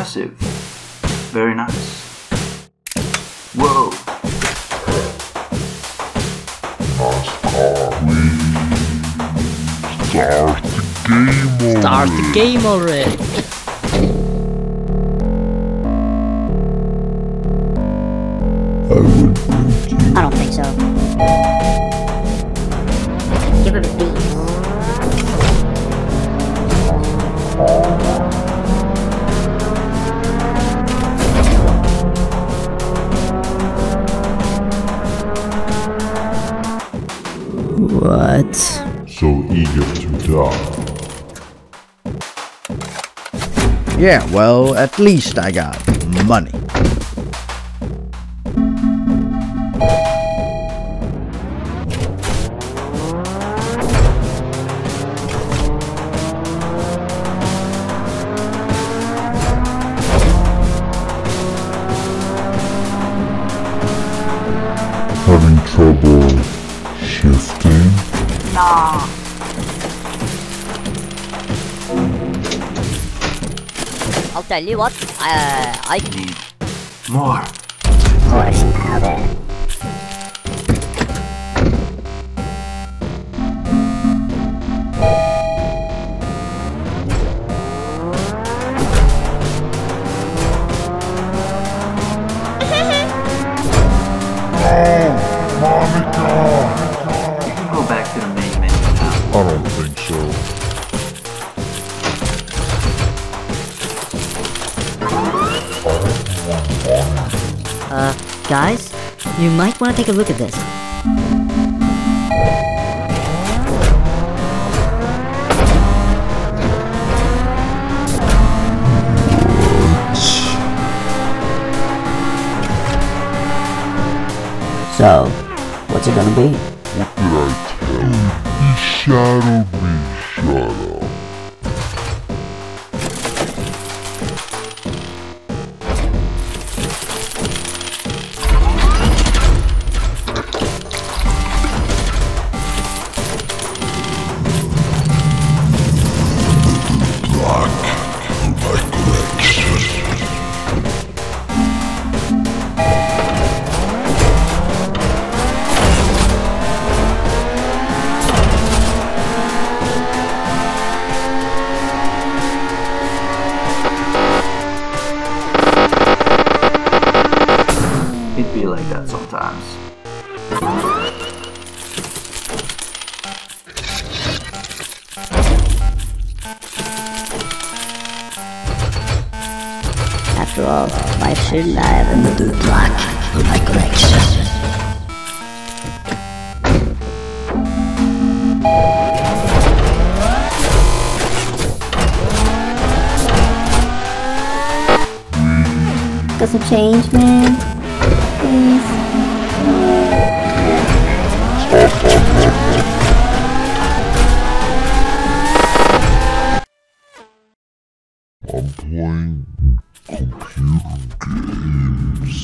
impressive. Very nice. Whoa. Start the game already! Start the game already. What? So eager to die. Yeah, well, at least I got money. I'll tell you what, uh, I Need more. Monica! Uh, guys, you might want to take a look at this. So, what's it gonna be? What did I tell you? He shadowed me. Shut up. It'd be like that sometimes. After all, why shouldn't I have another block of my collection? Some change, man? I'm playing computer games.